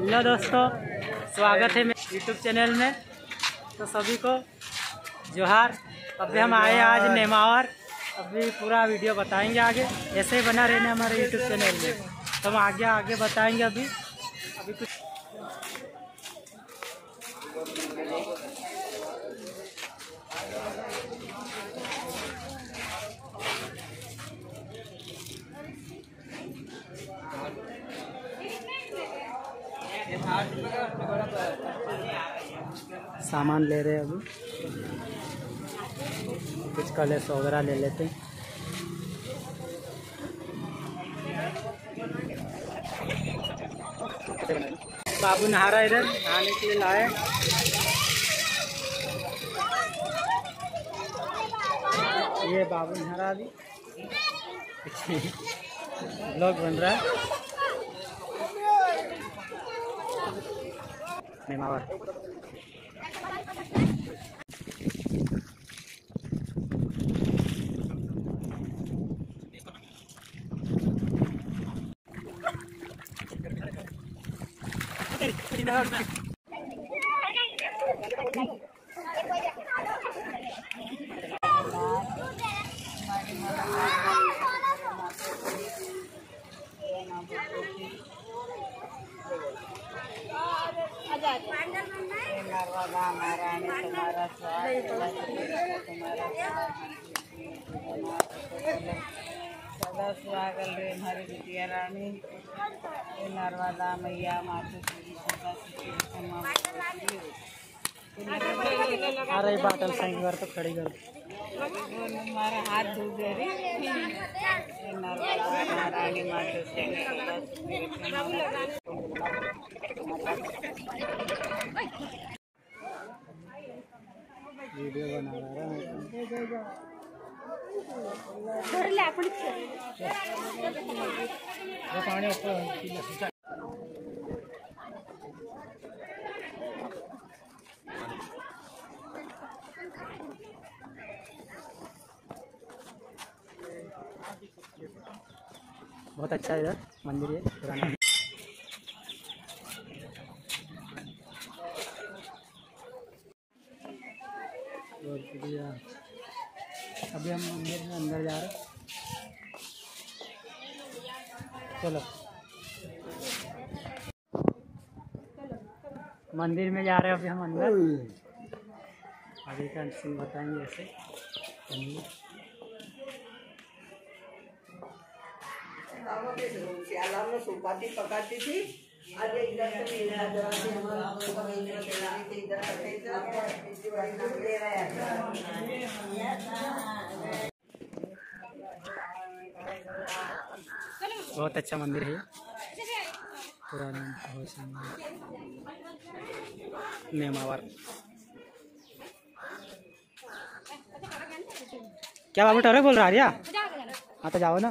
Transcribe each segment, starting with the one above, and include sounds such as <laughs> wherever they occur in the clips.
Hello दोस्तों, स्वागत है मेरे यूट्यूब चैनल में। तो सभी को जोहार। अभी हम आए आज नेमावर। अभी पूरा वीडियो बताएँगे आगे। ऐसे ही बना रहने हमारे यूट्यूब चैनल में। तो हम आगे आगे बताएँगे अभी। अभी कुछ सामान ले रहे हैं अभी। कुछ कलेस वगैरह ले लेते हैं। बाबू नहा रहा इधर, नहाने के लिए लाए। ये बाबू नहा रहा अभी। <laughs> ब्लॉग बन रहा है। नेमावर नर्मदा महारानी सदा सुहागल रे हमारी बिटिया रानी हे नर्मदा मैया माता रही बाटल पर तो खड़ी कर हमारा हाथ धो दे रे हे नर्मदा महारानी माता सुखी वीडियो बना रहा है ये पानी ऊपर बहुत अच्छा है इधर मंदिर है पुराना। बहुत बढ़िया अभी हम मंदिर में अंदर जा रहे चलो। मंदिर में जा रहे हैं अभी हम अंदर। अभी का सीन बताएँगे ऐसे। पकाती थी। अरे इधर से मेरा जरा से हमारा को इधर से इधर से ले रहा बहुत अच्छा मंदिर है पुराना बहुत सुंदर नेमावर। क्या बाबू टोरे बोल रहा है हाँ तो जाओ ना।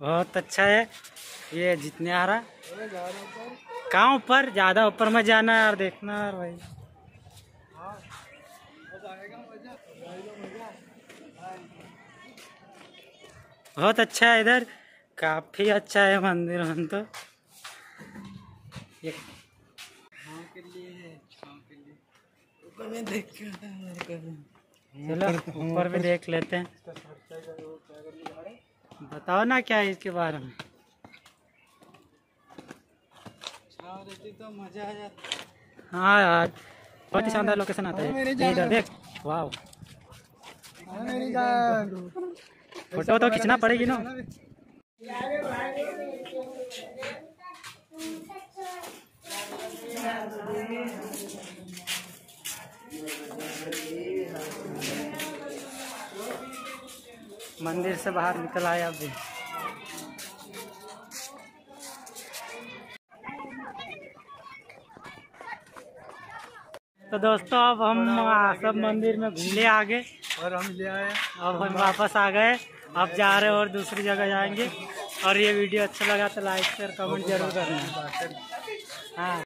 बहुत अच्छा है। ये जितने आ रहा। कहाँ ऊपर? ज़्यादा ऊपर मत जाना यार देखना यार भाई। बहुत अच्छा है इधर। काफ़ी अच्छा है मंदिर हम तो। ये चलो ऊपर भी देख लेते हैं। बताओ ना क्या है इसके बारे में। तो मज़ा आ जाता। हाँ यार बहुत ही शानदार लोकेशन आता है। इधर देख वाह फ़ोटो तो खींचना पड़ेगी ना। मंदिर से बाहर निकल आए अभी तो दोस्तों अब हम सब मंदिर में घूमने आ गए और हम ले आए। अब हम वापस आ गए। अब जा रहे और दूसरी जगह जाएँगे। और ये वीडियो अच्छा लगा तो लाइक शेयर कमेंट ज़रूर करना। हाँ।